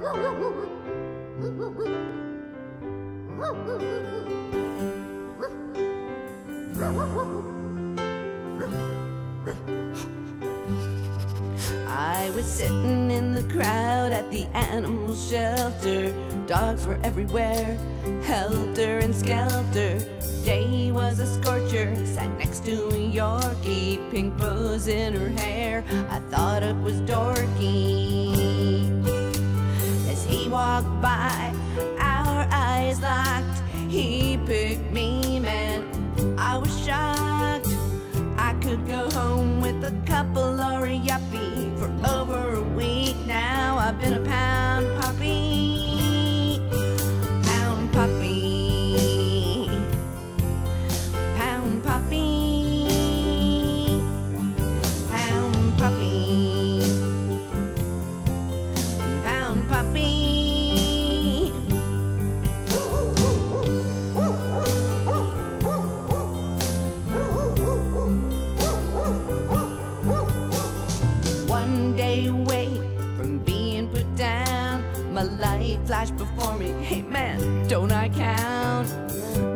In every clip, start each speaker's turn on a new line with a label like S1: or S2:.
S1: I was sitting in the crowd at the animal shelter. Dogs were everywhere, helter and skelter. Day was a scorcher, sat next to a Yorkie, pink bows in her hair. I thought it was dorky. Walked by, our eyes locked. He picked me, flashed before me. Hey man, don't I count?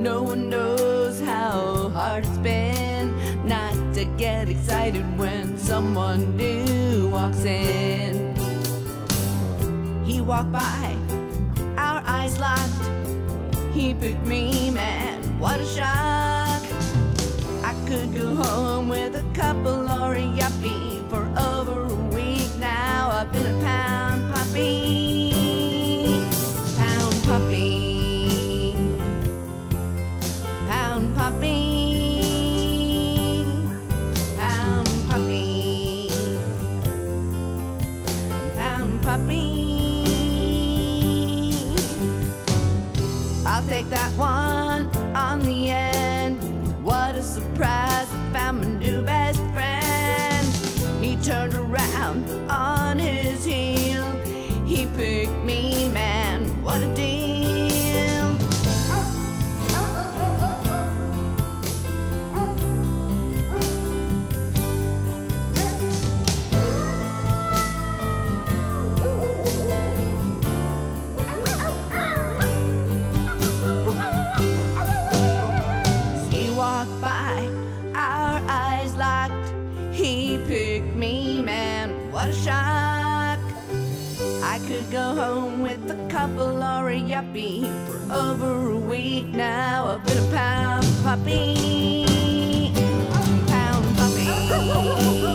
S1: No one knows how hard it's been not to get excited when someone new walks in. He walked by, our eyes locked. He picked me, man, what a shock. I could go home with a couple or a yuppie for a puppy, puppy, puppy. I'll take that one on the end. What a surprise, I found my new best He picked me, man, what a shock. I could go home with a couple or a yuppie for over a week now. I've been a pound puppy, pound puppy.